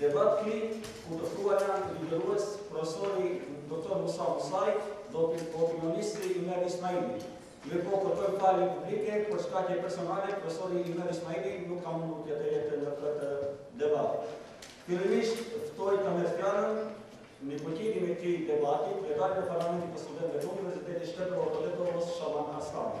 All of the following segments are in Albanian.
Debat klip ku të ftuar janë ligjërues, profesori doktor Musa Musaj dhe opinionisti Ymer Ismaili. Mirëpo kërkojmë falje publike për shkaqe personale, profesori Ymer Ismaili nuk ka mundur të jetë jetë në këtë debat. Fillimisht ftoj ta marrë fjalën në përkitjen e këtij debati, kryetari i Parlamentit të Studentëve të Universitetit Shtetëror të Tetovës, Shaban Aslan.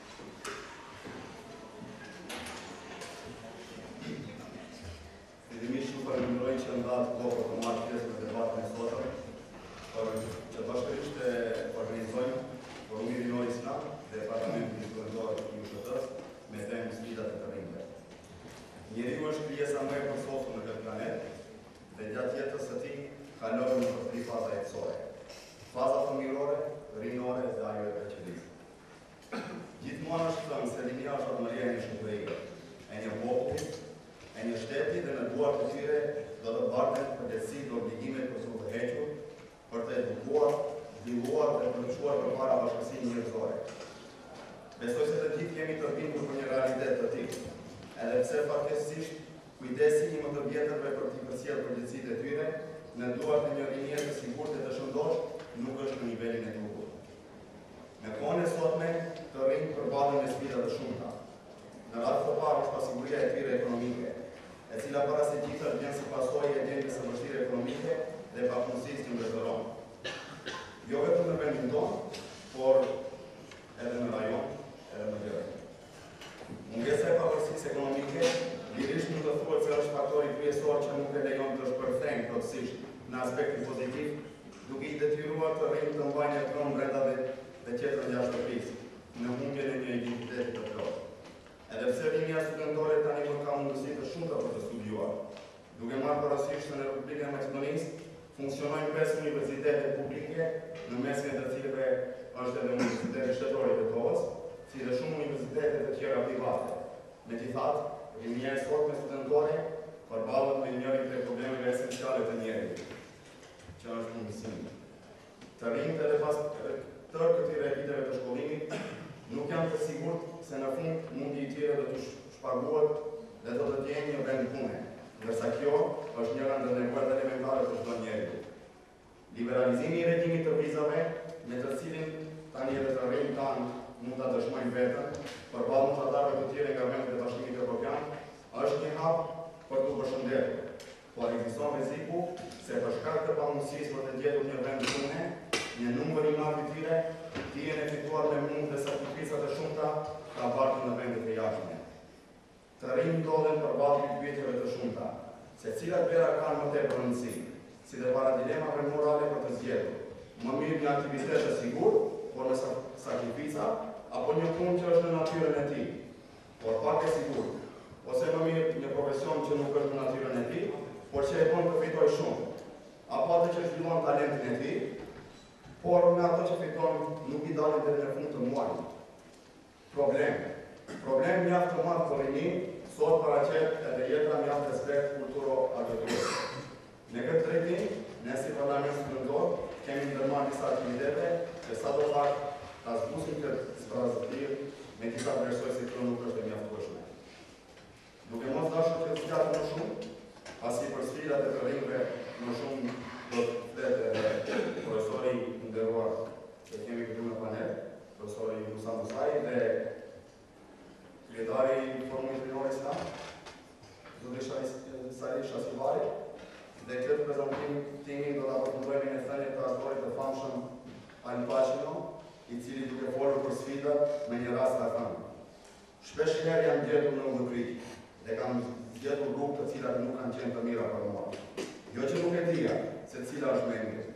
Fillimisht ju falenderoj që më dhatë kohë për të marrë pjesë në debatin e sotëm, po që bashkërisht të organizojmë Forumi Rinor Islam dhe Parlamenti Studentor i USHT-s me temë sfidat e të rinjve. Njeriu është krijesa më e përsosur në këtë planet dhe gjatë jetës së tij kalon në tri faza jetësore. Faza fëmijërore, rinore dhe ajo e pleqërisë. Gjithmonë është thënë se rinia është ardhmëria e një shoqërie, e një populli, e një shteti dhe në duart e tyre do të barten përgjegjësi dhe obligime për të udhëhequr, për të edukuar, zhvilluar dhe për çuar përpara bashkësinë njerëzore. Besoj se të gjithë jemi të bindur për një realitet të tillë, edhe pse fatkeqësisht kujdesi i më të vjetërve për t'i përcjellë përgjegjësitë e tyre, në duar të një rinie të sigurt e të shëndoshë, nuk është në nivelin e duhur. Në kohën e sotme, të rinjtë përballen me sfida të shumta. Në radhë të parë është pasiguria e tyre ekonomike, e cila para se gjithash vjen si pasojë e gjendjes së vështirë ekonomike dhe papunësisë që mbretëron jo vetëm në vendin tonë, por edhe në rajon, edhe më gjerë. Mungesa e pavarësisë ekonomike lirisht mund të thuhet se është faktori kryesor që nuk e lejon të shpërthejnë plotësisht në aspektin pozitiv, duke i detyruar të rinjtë të mbajnë njërën këmbë brenda dhe tjetrën jashtë shtëpisë, në humbjen e një identiteti të plotë. Edhe pse rinia studentore tani më ka mundësi të shumta për të studiuar, Duke marrë parasysh se në Republikën e Maqedonisë funksionojnë pesë universitete publike, në mesin e të cilëve është edhe Universiteti Shtetëror i Tetovës, si dhe shumë universitete të tjera private. Megjithatë, rinia e sotme studentore përballet me njërin prej problemeve esenciale të njeriut, që është punësimi. Të rinjtë edhe pas tërë këtyre viteve të shkollimit nuk janë të sigurt se në fund mundi i tyre do të shpaguhet dhe do të gjejnë një vend pune, ndërsa kjo është njëra ndër nevojat elementare të çdo njeriu. Liberalizimi i regjimit të vizave, me të cilin tani edhe të rinjtë tanë mund të dëshmojnë veten përballë moshatarëve të tjere nga vendet e Bashkimit Evropian, është një hap për t'u përshëndetur. por ekziston rreziku se për shkak të pamundësisë për të gjetur një vend pune, një numër i madh i tyre, dijen e fituar me mund dhe sakrifica të shumta, ta bartin në vendet e jashtme. Të rinjtë ndodhen përballë pyetjeve të shumta, se cilat vlera kanë më tepër rëndësi, si dhe para dilemave morale për të zgjedhur, më mirë një aktivitet të sigurt, por me sakrifica, apo një punë që është në natyrën e tij. por pak e sigurt, ose më mirë një profesion që nuk është në natyrën e tij, por që e bën të fitojë shumë, apo atë që zhvillon talentin e tij, por me ato që fiton nuk i dalin deri në fund të muajit. Problem. Problem mjaft të madh për rininë sot paraqet edhe jeta mjaft e zbehtë kulturo-argëtuese. Në këtë drejtim, ne si Parlament Studentor kemi ndërmarrë disa aktivitete që sado pak ta zbusim këtë zbrazëtirë, megjithatë vlerësoj se kjo nuk është e mjaftueshme. Duke mos dashur të zgjatem më shumë, pasi për sfidat e të rinjve më shumë do të flasë edhe profesori i nderuar që kemi këtu në panel, profesori Musa Musai dhe Kryetari i Forumit Rinor Islam, Zoti Sali Shasivari, dhe këtë prezantim timin do ta përfundoj me thënien e aktorit të famshëm Al Pacino, i cili duke folur për sfidat me një rast ka thënë. Shpesh herë jam gjetur në udhëkryq dhe kam gjetur rrugë të cilat nuk kanë qenë të mira për mua. Jo që nuk e dija se cila është më e mirë,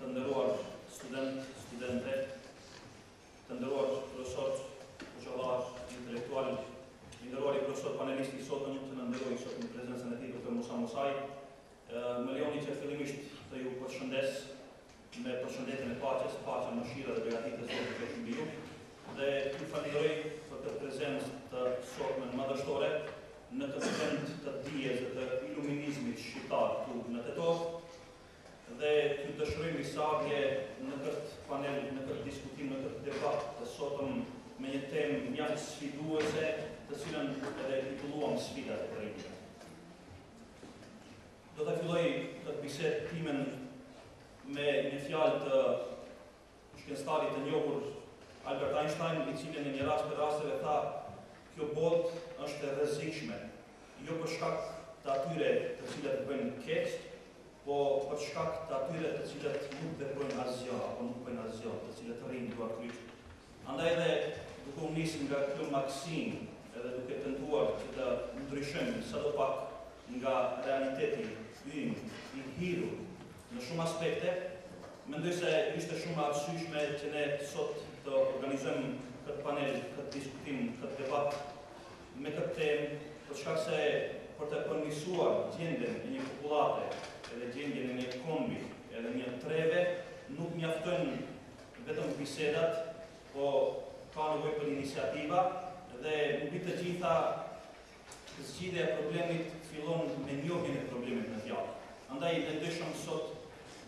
Të nderuar studentë, studente, të nderuar profesorë, hoxhallarë, intelektualë, i nderuari profesor panelist i sotëm, që na nderoi sot me prezencën e tij doktor Musa Musai. Më lejoni që fillimisht të ju përshëndes me përshëndetjen e paqes, paqja, mëshira dhe begatitë e Zotit të mbi ju. Dhe ju falënderoj për këtë prezencë të sotme madhështore në këtë vend të dijes dhe të iluminizmit shqiptar këtu në Tetovë. Dhe t'ju dëshiroj mirëseardhje në këtë panel, në këtë diskutim, në këtë debat të sotëm me një temë mjaft sfiduese, të cilën edhe e titulluam Sfidat e të rinjve. Do ta filloj këtë bisedë timen me një fjalë të shkencëtarit të njohur Albert Einstein, i cili në një rast prej rasteve tha, Kjo botë është e rrezikshme, jo për shkak të atyre të cilët bëjnë keq, po për shkak të atyre të cilët nuk veprojnë asgjë apo nuk bëjnë asgjë, të cilët rrinë duarkryqe. Andaj edhe duke u nisur nga kjo maksimë edhe duke tentuar që të ndryshojmë sadopak nga realiteti ynë i hidhur në shumë aspekte, mendoj se ishte shumë e arsyeshme që ne sot të organizojmë këtë panel, këtë diskutim, këtë debat me këtë temë, për shkak se për të përmirësuar gjendjen e një popullate edhe gjendjen e një kombi edhe një treve, nuk mjaftojnë vetëm bisedat, po ka nevojë për iniciativa dhe mbi të gjitha Zgjidhja e problemit fillon me njohjen e problemit në fjalë. Andaj e udhës sot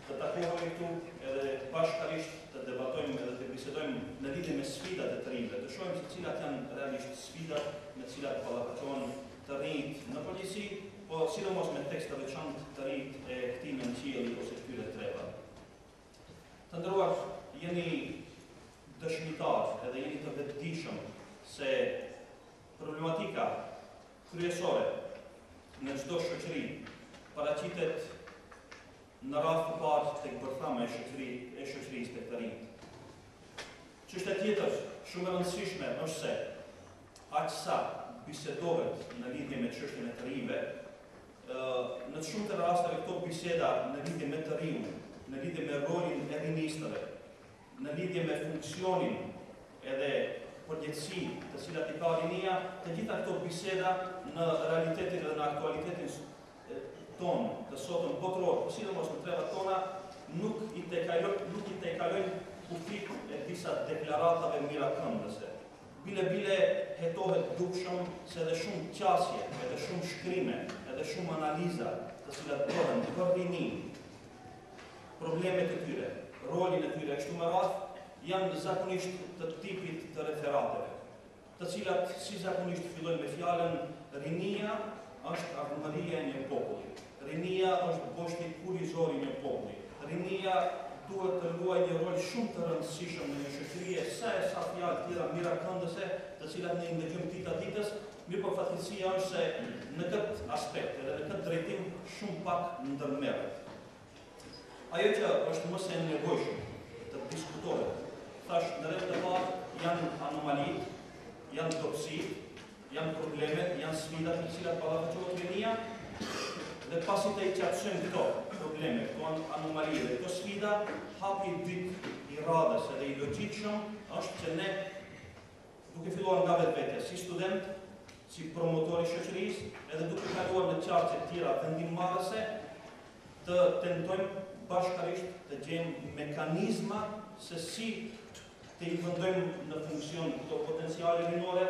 të takohemi këtu edhe bashkërisht të debatojmë edhe të bisedojmë në lidhje me sfidat e të rinjve, të shohim se cilat janë realisht sfidat me të cilat ballafaqohen të rinjtë në përgjithësi, po sidomos me theks të veçantë të rinjtë e këtij nënqielli ose këtyre trevave. Të nderuar, jeni dëshmitarë edhe jeni të vetëdijshëm se Problematika kryesore në çdo shoqëri paraqitet në radhë të parë tek bërthama e shoqërisë, tek të rinjtë. Çështja tjetër shumë e rëndësishme është se aq sa bisedohet në lidhje me çështjen e të rinjve, në të shumtën e rasteve këto biseda në lidhje me të rinjtë, në lidhje me rolin e rinisë, në lidhje me funksionin edhe përgjegjësinë të cilat i ka rinia, të gjitha këto biseda në realitetin edhe në aktualitetin tonë të sotëm botëror, po sidomos në trevat tona, nuk i tejkalojnë kufijtë e disa deklaratave miradënse. Bile bile hetohet dukshëm se edhe shumë qasje, edhe shumë shkrime, edhe shumë analiza të cilat bëhen për rininë, problemet e tyre, rolin e tyre e kështu me radhë, janë zakonisht të tipit të referateve, të cilat si zakonisht fillojnë me fjalën rinia është ardhmëria e një populli. Rinia është boshti kurrizor i një populli. Rinia duhet të luajë një rol shumë të rëndësishëm në një shoqëri e sa e sa fjalë të tjera mirakëndëse, të cilat ne i ndëgjojmë dita ditës, mirëpo fatkeqësia është se në këtë aspekt edhe në këtë drejtim shumë pak ndërmerret. Ajo që është mëse e nevojshme të diskutohet, thashë në radhë të parë, janë anomalitë, janë dobësitë, janë problemet, janë sfidat me të cilat ballafaqohet rinia, dhe pasi të i qartësojmë këto probleme, këto anomali dhe këto sfida, hapi i dytë i radhës edhe i logjikshëm është që ne Duke filluar nga vetvetja si student, si promotor i shoqërisë, edhe duke kaluar në qarqet tjera vendimmarrëse, të tentojmë bashkarisht të gjejmë mekanizma se si të i vëndojmë në funksion këto potenciale rinore,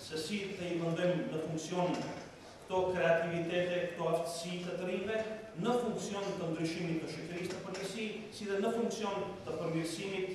se si të i vëndojmë në funksion këto kreativitete, këto aftësi të të rinve, në funksion të ndryshimit të shoqërisë në përgjithësi, si dhe në funksion të përmirësimit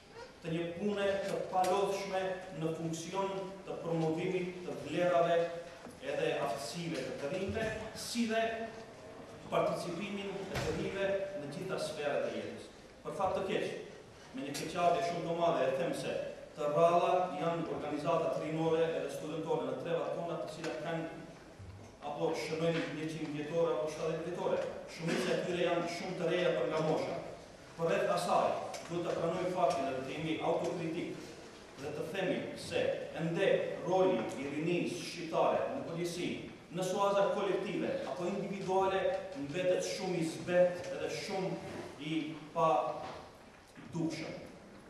të një pune të palodhshme në funksion të promovimit të vlerave edhe aftësive të të rinjve, si dhe participimin të të rinjve në gjitha sferat e jetës. Për fat të keq, me një keqardhje shumë të madhe e them se të rralla janë organizatat rinore edhe studentore në trevat tona të cilat kanë apo shënojnë njëqind vjetore apo shtatëdhjetë vjetore. Shumica e tyre janë shumë të reja për nga mosha. Përveç asaj, duhet të pranojmë faktin dhe të jemi autokritikë dhe të themi se ende roli i rinisë shqiptare në përgjithësi, në suaza kolektive apo individuale mbetet shumë i zbehtë edhe shumë i padukshëm.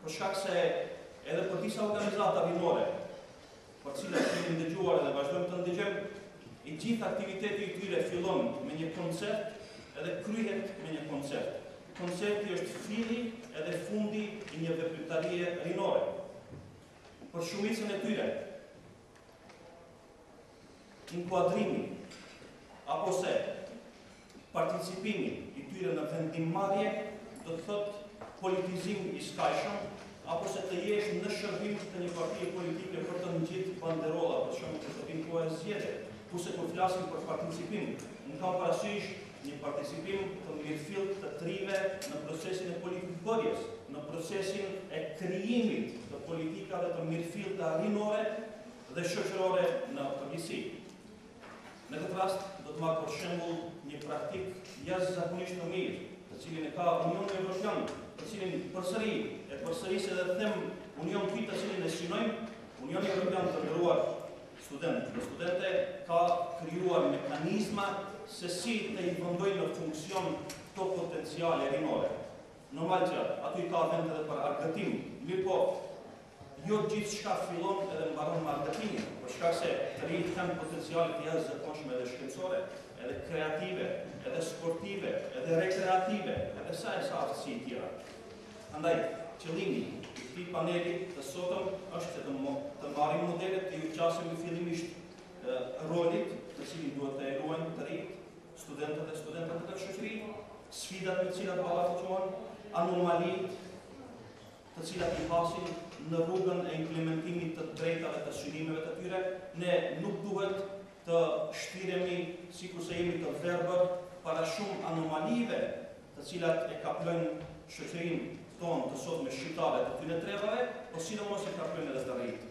Për shkak se edhe për disa organizata rinore, për cilat kemi ndëgjuar dhe vazhdojmë të ndëgjojmë, i gjithë aktiviteti i tyre fillon me një koncert edhe kryhet me një koncert. Koncerti është filli edhe fundi i një veprimtarie rinore. Për shumicën e tyre, inkuadrimi, apo se Participimi i tyre në vendimmarrje do të thotë politizim i skajshëm apo se të jesh në shërbim të një partie politike për të ngjit banderola për shembull për të fituar zgjedhjet. Kurse kur flasim për participim, unë kam parasysh një participim të mirëfilltë të të rinjve në procesin e politikëbërjes, në procesin e krijimit të politikave të mirëfillta rinore dhe shoqërore në përgjithësi. Në këtë rast do të marr për shembull një praktikë jashtëzakonisht të mirë, të cilin e ka Unioni Evropian, të cilin përsëri e përsëris edhe të them Union të cilin e synojmë, Unioni Evropian të nderuar studentë dhe studente ka krijuar mekanizma se si të i vëndojë në funksion këto potenciale rinore. Normal që aty ka vend edhe për argëtim, mirëpo jo gjithçka fillon edhe mbaron me argëtimin, për shkak se të rinjtë kanë potenciale të jashtëzakonshme edhe shkencore, edhe kreative, edhe sportive, edhe rekreative, edhe sa e sa aftësi tjera. Andaj, qëllimi i këtij paneli të sotëm është që të, të marrim modele të ju qasim fillimisht rolit të cilin duhet të luajnë të rinjtë Studentët dhe studentet në shoqëri, sfidat me të cilat ballafaqohen, anomalitë të cilat i hasin në rrugën e implementimit të të drejtave të synimeve të tyre, ne nuk duhet të shtiremi sikurse jemi të verbër para shumë anomalive të cilat e kaplojnë shoqërinë tonë të sotme shqiptare të këtyre trevave, por sidomos e kaplojnë edhe të rinjtë.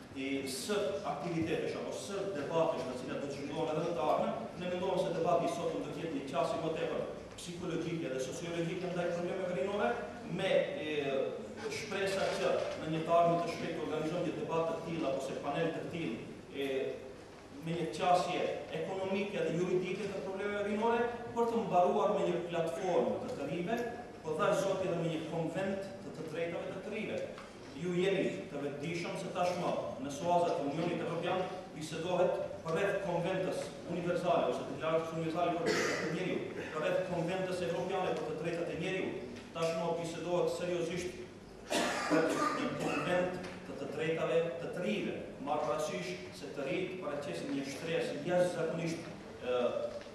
i sërë aktivitetesh apo së debatesh në të cilat do të zhvillohen edhe në të ardhmen, ne menduam se debati i sotëm do të jetë një qasje më tepër psikologjike dhe sociologjike ndaj problemeve rinore, me shpresë që në një të ardhme të shpejtë të organizojmë një debat të tillë apo se panel të tillë me një qasje ekonomike dhe juridike të problemeve rinore, për të mbaruar me një platformë të të rinjve, po dha zoti edhe me një konvent të të drejtave të të rinjve. Ju jeni të vetëdijshëm se tashmë në suazat e Unionit Evropian bisedohet përveç Konventës Universale ose Deklaratës Universale për të Drejtat e Njeriut, përveç Konventës Evropiane për të Drejtat e Njeriut, tashmë bisedohet seriozisht për një Konvent të të drejtave të të rinjve, marrë parasysh se të rinjtë paraqesin një shtresë jashtëzakonisht të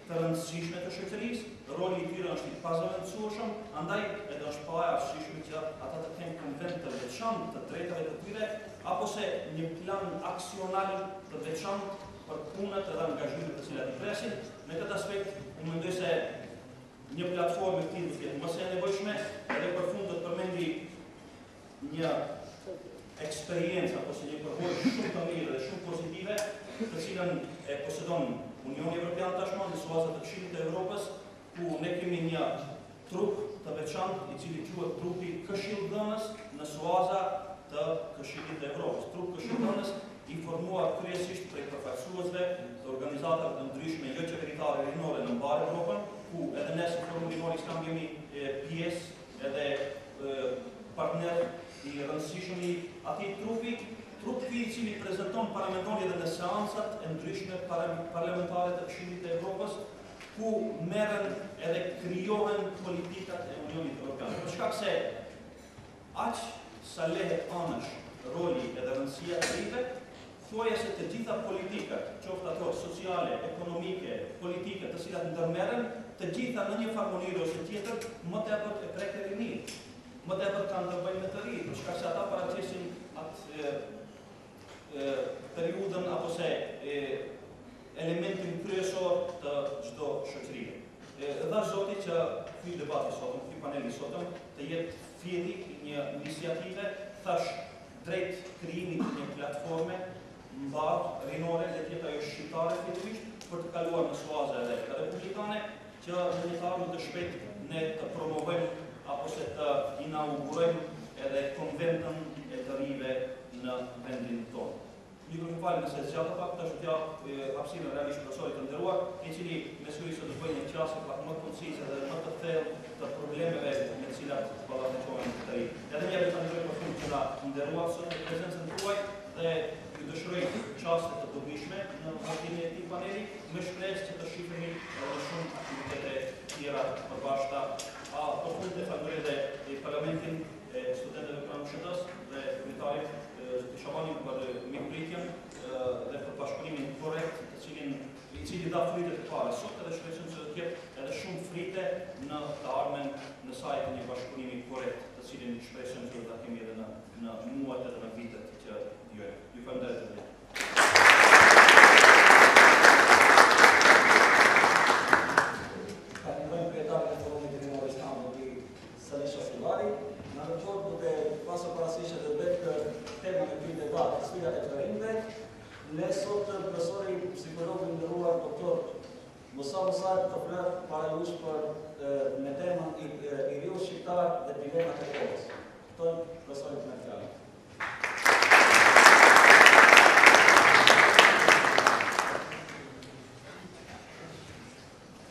të rëndësishme të shoqërisë, roli i tyre është i pazëvendësueshëm, andaj edhe është pa e arsyeshme që ata të kenë konvent të veçantë të të drejtave të tyre, apo se një plan aksional të veçantë për punët edhe angazhimet të cilat i presin. Në këtë aspekt, unë mendoj se një platformë e këtillë do të jetë më se e nevojshme, edhe për fund do të përmendi një eksperiencë apo se një përvojë shumë të mirë dhe shumë pozitive, të cilën e posedon Unioni Evropian tashmë në suaza të Këshillit të Evropës, ku ne kemi një trup të veçantë i cili quhet trupi këshilldhënës në suaza të Këshillit të Evropës. Trup këshilldhënës i formuar kryesisht prej përfaqësuesve të organizatave të ndryshme joqeveritare rinore në mbarë Evropën, ku edhe ne si Forum Rinor Islam jemi pjesë Edhe partner i rëndësishëm i atij trupi, trup ky i cili prezanton paramendoni edhe në seancat e ndryshme parlamentare të Këshillit të Evropës, ku merren edhe krijohen politikat e Unionit Evropian. Për shkak se aq sa lehet anash roli edhe rëndësia e të rinjve, Thuaja se të gjitha politikat, qoftë ato sociale, ekonomike, politike, të cilat ndërmerren, të gjitha në një farë mënyre ose tjetër, më tepër e prekin rininë. Më tepër kanë të bëjnë me të rinjtë, për shkak se ata paraqesin atë periudhën apo se elementin kryesor të çdo shoqërie. Dhashtë zoti që ky debat i sotëm, ky panel i sotëm të jetë fillimi i një iniciative, thashë drejt krijimit të një platforme mbarërinore dhe të jetë ajo shqiptare fillimisht për të kaluar në suaza edhe republikane që në një të ardhme të shpejt ne të promovojmë apo pse të inaugurojmë edhe konventën e të rive në vendin tonë. Ju do të më falni nëse zgjata pak, tash do t'ia jap hapësirën realisht profesorit të nderuar, i cili me siguri se do të bëjë një qasje pak më koncise dhe më të thellë të problemeve me të cilat ballafaqohen të rinjtë. Edhe një herë ju falenderoj për fund që na nderuat sot me prezencën tuaj dhe ju dëshiroj qasje të dobishme në vazhdimin e këtij paneli, me shpresë që të shihemi edhe në shumë aktivitete tjera të përbashkëta. Përfundimisht e falenderoj edhe Parlamentin e studentëve pranë USHT-së dhe kryetarit Dyshavani për mikpritjen dhe për bashkëpunimin korrekt, të cilin i cili dha fryte të para sot dhe shpresojmë se do të jetë edhe shumë fryte në të ardhmen në saje të një bashkëpunimi korrekt, të cilin shpresojmë se do ta kemi edhe në në muajt edhe në vitet që vijojnë. Ju falënderoj të gjithë. Salisha Sivari, në atë formë duke pasur parasysh edhe vetë temën e këtij debati, sfidat e të rinjve, ne sot profesori psikolog i nderuar doktor Musa Musai do të flet para jush për me temën I riu shqiptar dhe dilemat e kohës. Ftoj profesorin të merr fjalën.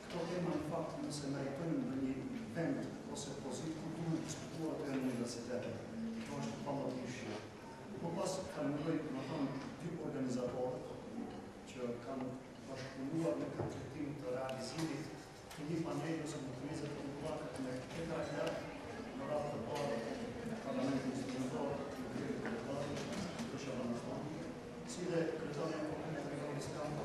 Këto tema në fakt nëse meritojnë ndonjë vend ose pozitë ku duhen diskutuar janë universitetet, kjo është e pamaditshme. Më pas kam një lloj, ma thonë dy organizatorët që kanë bashkëpunuar në këtë drejtim të realizimit të një paneli ose një tryeze për një plakët me Petra Grah në radhë të parë e Parlamentit Studentor në Kryetë të Deputatëve, Vesha Banaslani, si dhe Kryetari i Ankopinë e Gregoris Kanta,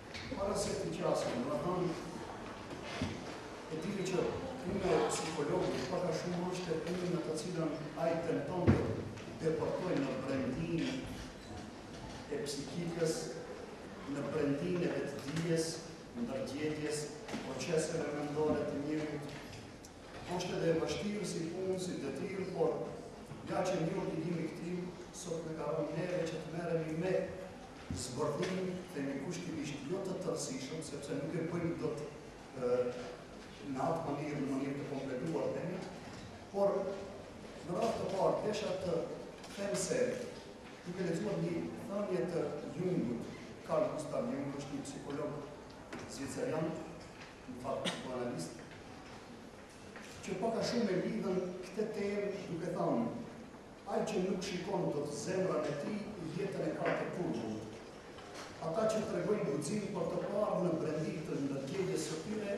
Para se t'i qasem temës, e dini që puna e psikologut, pak a shumë është punë në të cilën ai tenton të depërtojë në brendinë e psikikës, në brendinë e vetëdijes, ndërgjedjes, proceseve mendore të njeriut, është edhe e vështirë si punë, si detyrë, por, ja që një obligim i këtillë sot na ka rënë neve që të merremi me Zbërthim, themi kushtimisht, jo të tërësishëm, sepse nuk e bëjmë dot në atë mënyrë, në mënyrë të kompletuar themi, por në radhë të parë desha të them se duke lexuar një thënie të Jungut, Carl Gustav Jung është një psikolog zvicerian, në fakt psikoanalist, që pak a shumë e lidh këtë temë duke thënë Ai që nuk shikon dot zemrën e tij, jetën e ka të turbullt. Ata që tregojnë guxim për të parë në brendi të ndërgjegjes së tyre,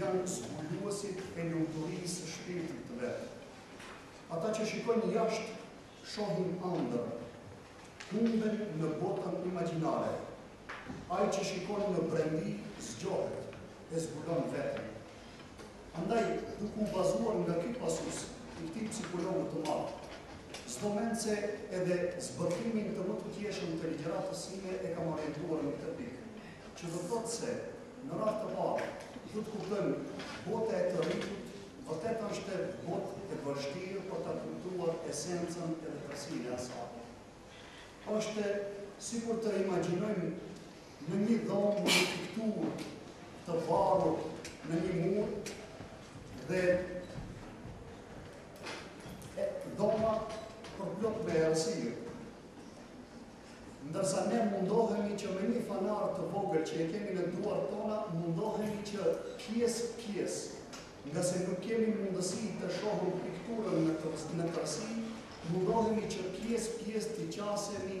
janë zbuluesit e lumturisë së shpirtit të vet. Ata që shikojnë jashtë, shohin ëndërr. Humben në botën imagjinare. Ai që shikon në brendi, zgjohet, e zbulon veten. Andaj, duke u bazuar nga ky pasues i këtij psikologu të madh, s'do mend se edhe zbërthimin e mëtutjeshëm të ligjëratës sime e kam orientuar në këtë pikë, që do të thotë se, në radhë të parë, do të kuptojmë, bota e të riut vërtet është botë e vështirë për ta kuptuar esencën edhe tërësinë e saj. Është sikur të imagjinojmë në një dhomë një pikturë të varur në një mur dhe dhoma përplot me erësirë. Ndërsa ne mundohemi që me një fanar të vogël që e kemi në duar tona, mundohemi që pjesë pjesë, ngase nuk kemi mundësi të shohim pikturën në tërësi, mundohemi që pjesë pjesë t'i qasemi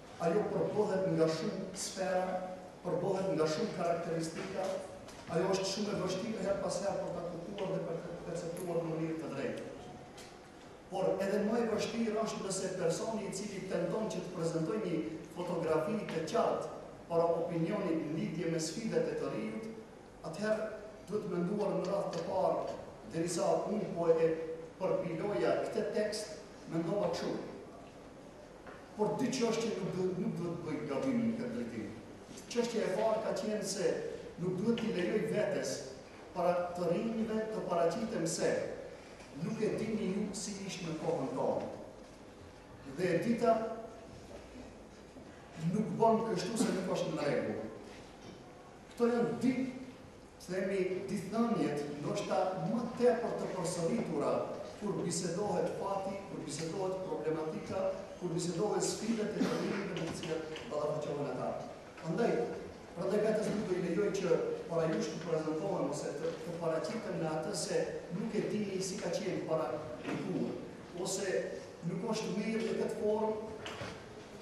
Ajo përbëhet nga shumë sfera, përbëhet nga shumë karakteristika, ajo është shumë e vështirë herë pas herë për ta kuptuar dhe për të perceptuar në mënyrë të drejtë. Por edhe më e vështirë është nëse personi i cili tenton që të prezantojë një fotografi të qartë para opinionit në lidhje me sfidat e të riut, atëherë duhet menduar në radhë të parë, derisa unë po e përpiloja këtë tekst, mendova kështu. Por dy çështje nuk duhet të bëj gabim në këtë drejtim. Çështja e parë ka qenë se nuk duhet t'i lejoj vetes para të rinjve të paraqitem se nuk e dini ju si ishte në kohën tonë. Dhe e dyta nuk bën kështu se nuk është në rregull. Këto janë dy Themi dy thëniet ndoshta më tepër të përsëritura kur bisedohet fati, kur bisedohet problematika, kur bisedohen sfidat e të rinjve me të cilat ballafaqohen ata. Prandaj, prandaj vetes nuk do t'i lejoj që para jush të prezantohem ose të të paraqitem në atë se nuk e dini si ka qenë para dikur, ose nuk është mirë në këtë formë,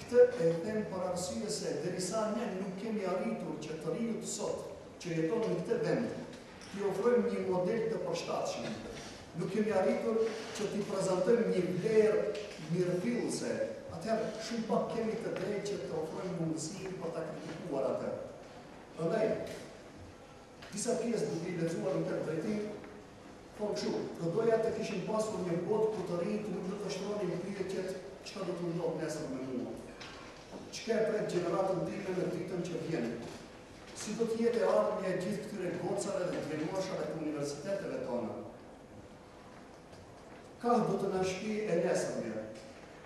këtë e them për arsye se derisa ne nuk kemi arritur që të riut sot që jeton në këtë vend, t'i ofrojmë një model të përshtatshëm. Nuk kemi arritur që t'i prezantojmë një vlerë mirëfilli, se, atëherë shumë pak kemi të drejtë që të ofrojmë mundësinë për ta kritikuar atë. Prandaj, disa pjesë duke i lexuar në këtë drejtim, thonë kështu, do doja të kishim pasur një botë ku të rinjtë nuk do të shtronin pyetjet çka do të ndodhë nesër me mua. Çka e pret gjeneratën time në vitet që vijnë? Si do të jetë e ardhmja e gjithë këtyre gocave dhe djemoshrave të universiteteve tona? Kah do të na shpi e nesërmja?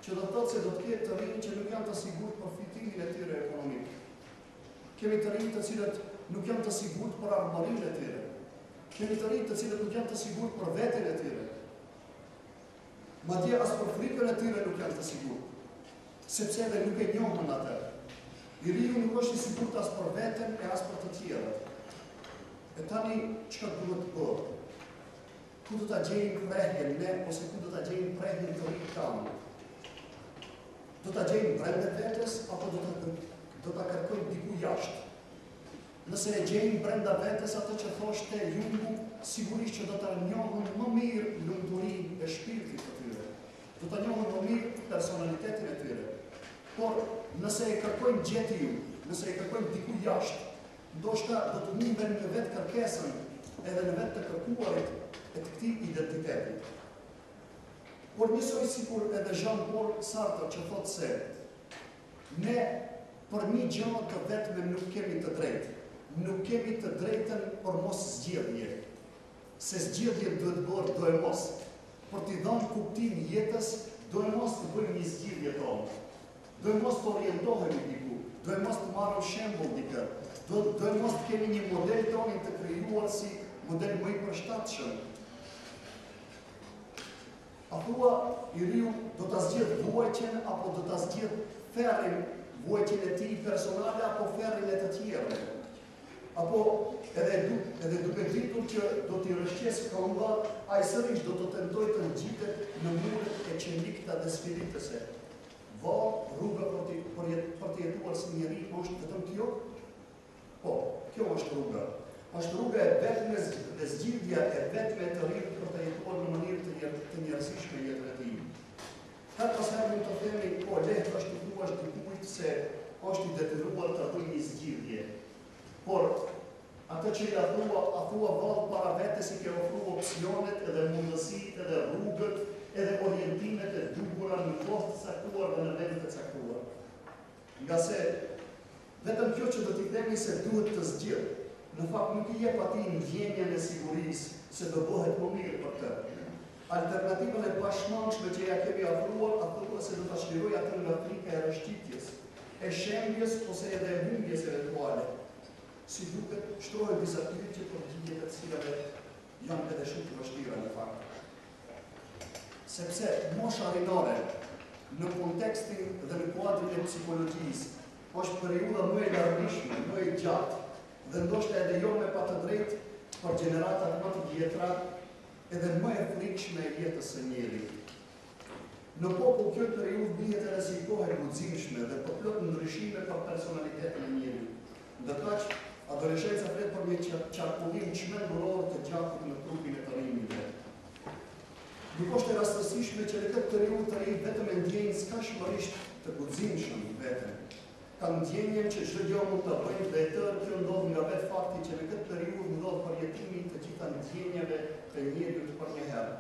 Që do të thotë se do të ketë të rinj që nuk janë të sigurt për fitimin e tyre ekonomik. Kemi të rinj të cilët nuk janë të sigurt për ardhmërinë e tyre. Kemi të rinj të cilët nuk janë të sigurt për veten e tyre. Madje as për frikën e tyre nuk janë të sigurt, sepse edhe nuk e njohën atë. I riu nuk është i sigurt as për veten e as për të tjerët. E tani çka duhet të bëhet? Ku do ta gjejmë prehjen ne ose ku do ta gjejmë prehjen te të rinjtë tanë? Do ta gjejmë brenda vetes apo do ta do ta kërkojmë diku jashtë? Nëse e gjejnë brenda vetes atë që thoshte Jungu, sigurisht që do ta njohën më mirë lumturinë e shpirtit të tyre, do ta njohën më mirë personalitetin e tyre. Por, nëse e kërkojnë gjetiu, nëse e kërkojnë diku jashtë, ndoshta do të humben në vetë kërkesën edhe në vetë të kërkuarit e këtij identiteti. Por njësoj sikur edhe Jean Paul Sartre që thotë se, Ne për një gjë të vetme nuk kemi të drejtë, nuk kemi të drejtën për mos zgjedhje. Se zgjedhjet duhet bërë do e mos. Për t'i dhënë kuptim jetës, do e mos të bëjmë një zgjedhje tonë. Do e mos të orientohemi diku, do e mos të marrim shembull dikë, do, do e mos të kemi një model tonin të krijuar si model më i përshtatshëm. A thua, i riu do ta zgjedhë vuajtjen apo do ta zgjedhë ferrin, vuajtjen e tij personale apo ferrin e të tjerëve? Apo edhe edhe duke ditur që do t'i rrëshqesë këmba, ai sërish do të tentojë të ngjitet në muret e çelikta dhe sfilitëse? Vallë, rruga për të jetuar si njeri është vetëm kjo? Po, kjo është rruga. Është rruga e vetme dhe zgjidhja e vetme e të riut për të jetuar në mënyrë të, një, të njerëzishme jetën e tij. Herë pas here mund të themi, po lehtë është të thuash dikujt se është i detyruar të bëjë një zgjidhje. Por atë që ia thua, a thua vallë para vetes i ke ofruar opsionet edhe mundësitë edhe rrugët edhe orientimet e duhura në kohë të caktuar dhe në vend të caktuar. Ngase vetëm kjo që do t'i themi se duhet të zgjidhë, në fakt nuk i jep atij ndjenjën e sigurisë se do bëhet më mirë për të. Alternativën e pashmangshme që ia kemi ofruar pothuajse do ta çlirojë atë nga frika e rrëshqitjes, e shembjes ose edhe e humbjes eventuale, si duket, shtrohen disa pyetje përgjigjet e të cilave janë edhe shumë të vështira në fakt. Sepse mosha rinore në kontekstin dhe në kuadrin e psikologjisë është periudha më e larmishme, më e gjatë dhe ndoshta edhe jo me pa të drejtë për gjeneratat më të vjetra edhe më e frikshme e jetës së njeriut. Në popull kjo periudhë njihet edhe si kohë e guximshme dhe përplot ndryshime për personalitetin e njeriut. Ndërkaq, adoleshenca flet për një qarkullim çmendurak të gjakut në trupin e të rinjve. Nuk është e rastësishme që në këtë periudhë të rinjtë vetëm e ndjejnë skajshmërisht të guximshëm veten. Kanë ndjenjën që çdo gjë mund ta bëjnë dhe e tërë kjo ndodh nga vetë fakti që në këtë periudhë ndodh përjetimi i të gjitha ndjenjave të njeriut përnjëherë.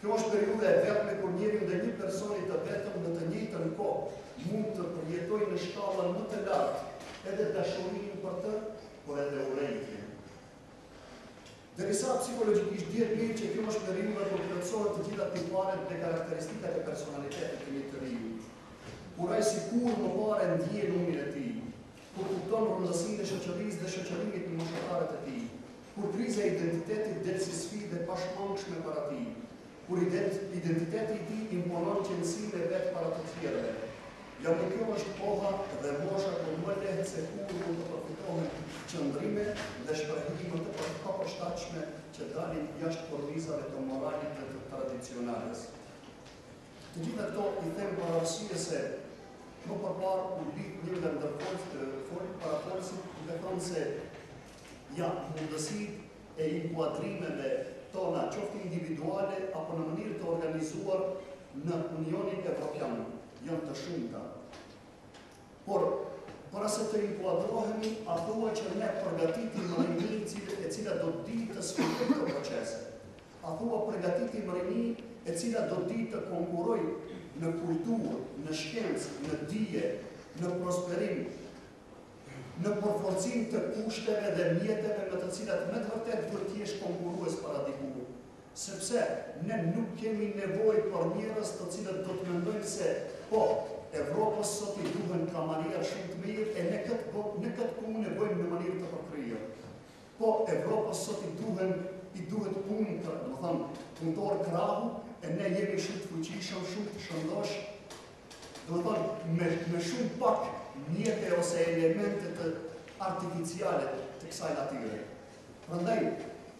Kjo është periudha e vetme kur njeriu ndaj një personi të vetëm në të njëjtën kohë mund të përjetojë në shkallën më të lartë edhe dashurinë për të, por edhe urrejtjen. Derisa psikologjikisht dihet mirë që kjo është periudha kur plotësohen të gjitha tiparet dhe karakteristikat e personalitetit të një të riu. Kur ai si kurrë më parë e ndjen unin e tij, Kur kupton rëndësinë e shoqërisë dhe shoqërimit me moshatarët e tij, kur kriza e identitetit del si sfidë e pashmangshme para tij, kur identiteti i tij imponon qenësinë e vet para të tjerëve, ja pra kjo është koha dhe mosha kur më lehtë se kurrë mund të përfitohen qëndrime dhe shprehi më të papërshtatshme që dalin jashtë kornizave të moralit dhe të tradicionales. Të gjitha këto i them për arsye se më përparë u cek një nga parafolësit duke thënë se ja mundësitë e inkuadrimeve tona qoftë individuale apo në mënyrë të organizuar në Unionin Evropian janë të shumta. Por, para se të inkuadrohemi, a thua që ne përgatitim rini e cila do të dijë të sfidojë këto procese? A thua përgatitim rini e cila do të dijë të konkurrojë në kulturë, në shkencë, në dije, në prosperim, në përforcim të kushteve dhe mjeteve me të cilat me të vërtetë duhet të jesh konkurrues para dikujt? Sepse ne nuk kemi nevojë për njerëz të cilët do të mendojn se po, Evropës sot i duhen kamarier shumë të mirë e ne këtë botë, ne këtë punë e bëjmë në mënyrë të përkryer. Po, Evropës sot i duhen, i duhet punë të, domethënë, punëtor krahu e ne jemi shumë të fuqishëm, shumë të shëndosh, domethënë, me, me shumë pak mjete ose elemente të artificiale të kësaj natyre. Prandaj,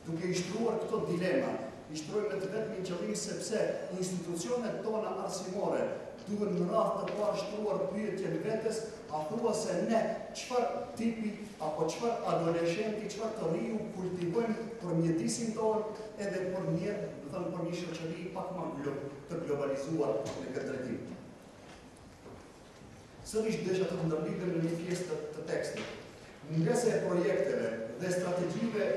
duke i shtruar këto dilema, i shtrojmë me të vetmin qëllim sepse institucionet tona arsimore duhet në radhë të parë shtruar pyetjen vetes, a thua se ne çfarë tipi apo çfarë adoleshenti, çfarë të riu kultivojmë për mjedisin tonë edhe për një, domethënë, për një shoqëri pak ma të globalizuar në këtë drejtim. Sërish desha të ndërlidhem me një pjesë të të tekstit. Mungesa e projekteve dhe strategjive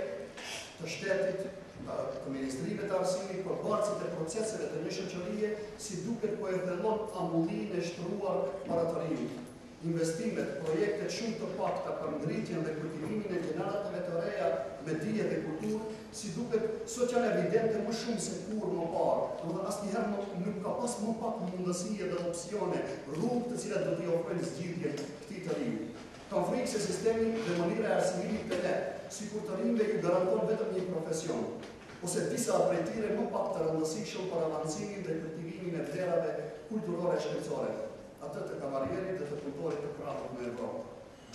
të shtetit, të të ministrive të arsimit, për bartësit e proceseve të një shoqërie, si duket po e thellon amullinë e shtruar për të rinjtë. Investimet, projektet shumë të pakta për ngritjen dhe kultivimin e gjeneratave të reja me dije dhe kulturë, si duket, sot janë evidente më shumë se kurrë më parë, domethënë asnjëherë nuk, nuk ka pas më pak mundësi edhe opsione, rrugë të cilat do t'i ofrojnë zgjidhjen këtij të riu. Kam frikë se sistemi dhe mënyra e arsimimit te ne, sikur të rinjve ju garanton vetëm një profesion, ose disa prej tyre më pak të rëndësishëm për avancimin dhe kultivimin e vlerave kulturore e shkencore, atë të kamarierit dhe të punëtorit të krahut në Evropë.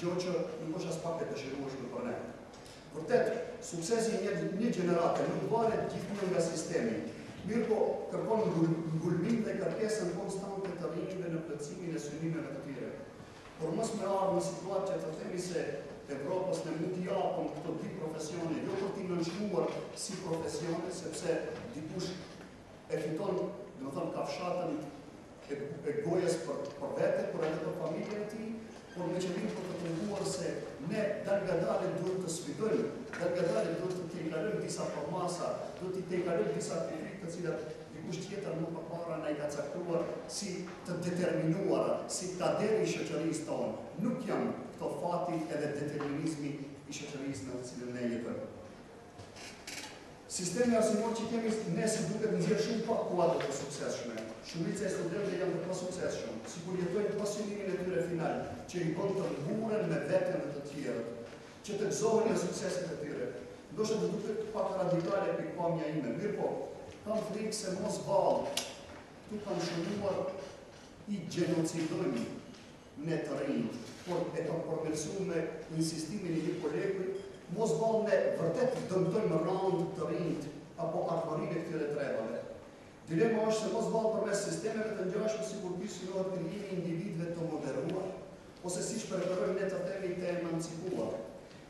gjë që nuk është aspak e dëshirueshme për ne. Vërtet, suksesi i një, një gjenerate nuk varet gjithmonë nga sistemi, mirëpo kërkon ngulmim dhe kërkesën konstante të rinjve në plotësimin e synimeve të tyre. Por mos me ardhë në situatë që të themi se Evropës ne mund t'i japim këto dy profesione, jo për t'i nënçmuar si profesione, sepse dikush e fiton, domethënë kafshatën e, e gojës për, për vete, por edhe për familjen e tij, por me qëllim për të treguar se ne dal nga dale duhet të sfidojmë, dal nga dale duhet të tejkalojmë disa përmasa, duhet të tejkalojmë disa kufij të cilat dikush tjetër më përpara na i ka caktuar si të determinuar, si kader i shoqërisë tonë. Nuk janë këto fati edhe determinizmi i shoqërisë në të cilën ne jetojmë. Sistemi arsimor që kemi ne si duket nxjerr shumë pak kuadra të suksesshme. Shumica e studentëve janë të pasuksesshëm, sikur jetojnë pa synimin e tyre final, që i bën të mburren me veten dhe të tjerët, që të gëzohen me sukseset e tyre. Ndoshta të duket pak radikale pikëpamja ime, mirëpo kam frikë se mos vallë ku kam shënuar i gjenocidojmë. ne të rinjtë por e kam përmirësu me insistimin e një kolegu mos vallë ne vërtet dëmtojmë rand të rinjtë apo ardhmërinë e këtyre trevave dilema është se mos vallë përmes sistemeve të ngjashme sikur ky synohet krijimi i individëve të moderuar ose siç preferojmë ne të themi të emancipuar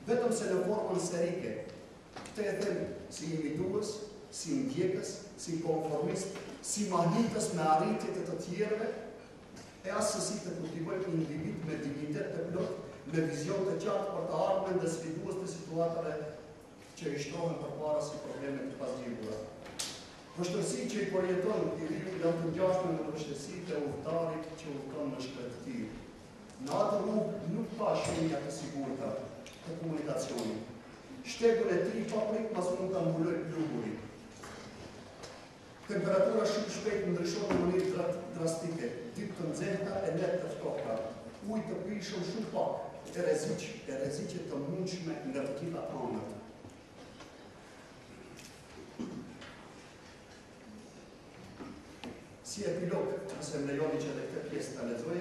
vetëm se në formën serike këtë e them si imitues si ndjekës si konformist si mahnitës me arritjet e të tjerëve e assesi të kultivojmë individ me dinjitet të plotë, me vizion të qartë për të ardhmen dhe sfidues të situatave që i shtrohen përpara si probleme të pazgjidhura. Vështirësitë që i përjeton i riu janë të ngjashme me vështirësitë e udhëtarit që udhëton në shkretëtirë. Në atë rrugë nuk ka shenja të sigurta të komunikacionit. Shtegun e tij papritmas mund ta mbulojë pluhuri. Temperatura shumë shpejt ndryshon në mënyrë drastike, ditë të nxehta e net të ftohta, ujë të pijshëm shumë pak e rreziqe të mundshme nga të gjitha anët. Si epilog, nëse më lejoni që edhe këtë pjesë ta lexoj,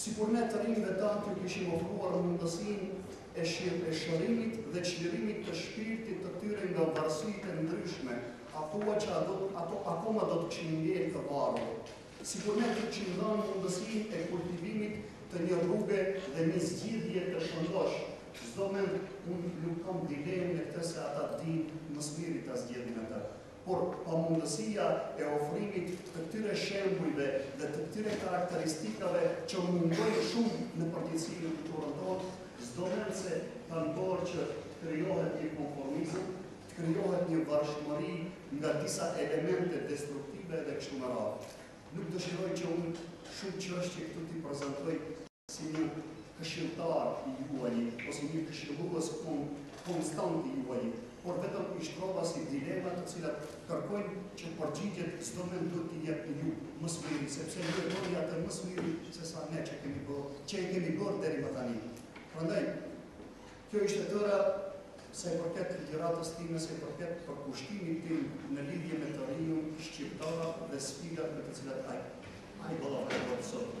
Sikur ne të rinjve tanë t'u kishim ofruar mundësinë e shërimit dhe çlirimit të shpirtit të tyre nga varësitë e ndryshme, a thua që ato ato akoma do të kishin ngel të varur. Sikur ne t'u kishim dhënë mundësinë e kultivimit të një rruge dhe një zgjidhje të shëndoshë, s'do mend, unë nuk kam dilemë me këtë se ata dinë më së miri ta zgjedhin atë. Por, pamundësia e ofrimit të këtyre shembujve dhe të këtyre karakteristikave që mungojnë shumë në përgjithësi në kulturën tonë, s'do mend se kanë bërë që të krijohet një konformizëm, të krijohet një varshmëri nga disa elemente destruktive dhe kështu me radhë. Nuk dëshiroj që unë shumë çështje këtu t'i prezantoj. si një këshilltar i juaji, ose një këshillues konstant i juaji, por vetëm i shtrova si dilema të cilat kërkojnë që përgjigjet s'do mend duhet t'i jepni ju, më së miri, sepse ju e bëni atë më së miri se sa ne që kemi bërë, që e kemi bërë deri më tani. Prandaj, kjo ishte tëra sa i përket ligjëratës time, sa i përket përkushtimit tim në lidhje me të riun shqiptar dhe sfidat me të cilat ai ballafaqohet sot.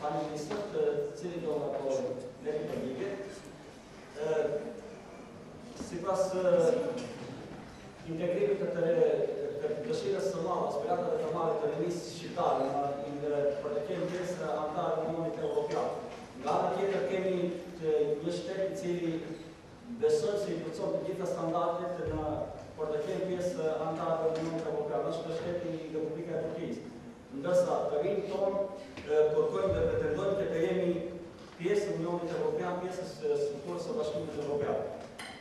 Panelistët të cilin do nga kohën në këtë të mike, sipas integrimit të të re, të dëshirës së madhe, aspiratës së madhe të rinisë shqiptare, për të qenë pjesë anëtare në Unionin Europian. Nga ana tjetër kemi një shtet i cili Besoj se i plotëson të gjitha standardet për të qenë pjesë anëtare e Unionit Evropian është dhe shteti Republika e Turqisë. Ndërsa të rinjtë tonë kërkojnë dhe pretendojnë që ne të jemi pjesë e Unionit Evropian, pjesë e strukturës së Bashkimit Evropian.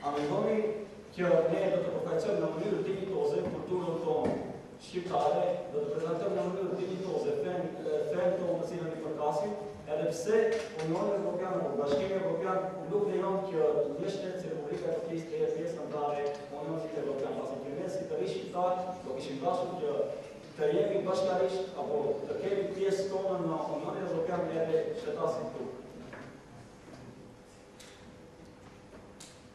A mendoni që ne do të përfaqësojmë në mënyrë dinjitoze kulturën tonë? shqiptare dhe të prezantojmë në mënyrë dinjitoze fenë tonë të cilën i përkasim, edhe pse Unioni Evropian apo Bashkimi Evropian nuk lejon që një shtet si Republika e Turqisë të jetë pjesë anëtare e Unionit Evropian, pasi që ne si të rinj shqiptarë do kishim dashur që të jemi bashkërisht apo të kemi pjesë tonë në Unionin Evropian edhe shtetasit turq.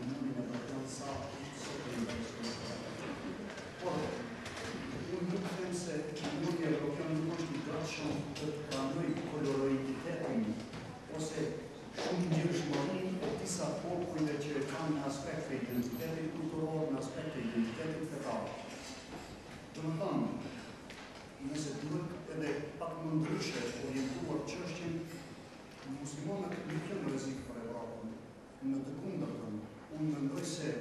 Unë nuk e përkënd sa është sot një vend që është për Evropën. Por, unë nuk them se Unioni Evropian nuk është i gatshëm të pranojë koloritetin ose shumëngjyrëshmërinë e disa popujve që e kanë në aspekt të identitetit kulturor, në aspekt të identitetit fetar. Domethënë, nëse duhet edhe pak më ndryshe orientuar çështjen, muslimanët nuk janë rrezik për Evropën, Në të kundërtën, unë mendoj se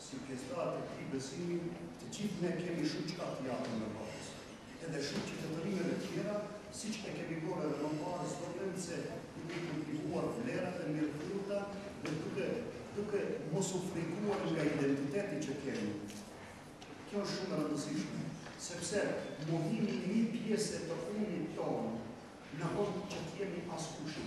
si pjesëtarë të këtij besimi, të gjithë ne kemi shumë çka të japim në vazhdimësi. Edhe shoqërive të tjera, siç e kemi bërë edhe më parë, thashë duke i kultivuar vlerat e mirëfillta dhe duke duke mos u frikuar nga identiteti që kemi. Kjo është shumë e rëndësishme, sepse mohimi i një pjese të unit tonë na çon që të jemi askushi.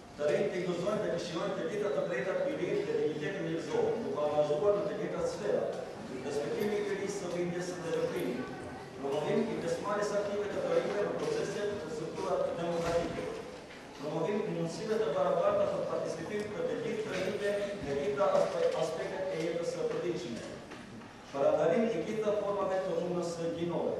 Të rinjtë t'i gëzojnë dhe t'i shijojnë të gjitha të drejtat, liritë dhe dinjitetin njerëzor, duke angazhuar në të njëjtat sfera, Respektimi i lirisë së bindjes dhe veprimit, Promovim i pjesëmarrjes aktive të të rinjve në proceset dhe strukturat demokratike, Promovim i mundësive të barabarta për participim të të gjithë të rinjve në të gjitha aspektet e jetës së përditshme, Parandalim i të gjitha formave të dhunës gjinore.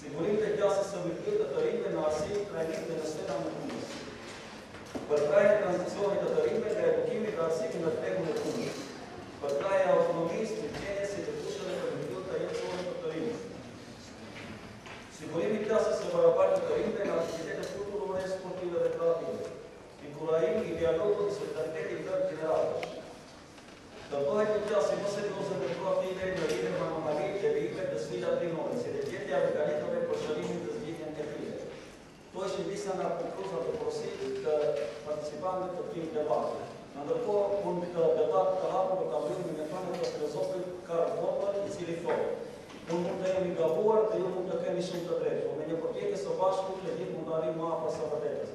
Sigurimi i qasjes së të gjithë të rinjve në arsim, trajnim dhe në sferën e punës. Përkrahja e tranzicionit të të rinjve nga edukimi dhe arsimi në tregun e punës. Përkrahja e autonomisë, mirëqenies si dhe kushteve për një jetë të dinjitetshme për të rinjtë. Sigurimi i qasjes së barabartë të të rinjve në aktivitetet kulturore, sportive dhe kreative. Inkurajimi i dialogut dhe solidaritetit ndër gjeneratash. Të bëhet një qasje më serioze dhe proaktive në lidhje me anomalitë dhe devijimet dhe sfidat rinore, si dhe gjetja e mekanizmave për shërimin dhe zgjidhjen e tyre. Këto ishin disa nga konkluzat dhe porositë e participantëve të këtij debati. Në ndërkohë, unë këtë debat të hapur do ta mbyll me një thënie të filozofit Karl Popper, i cili thotë, Unë mund të jem i gabuar dhe ju mund të keni shumë të drejtë, por me një përpjekje së bashku të gjithë mund të arrijmë më afër së vërtetës.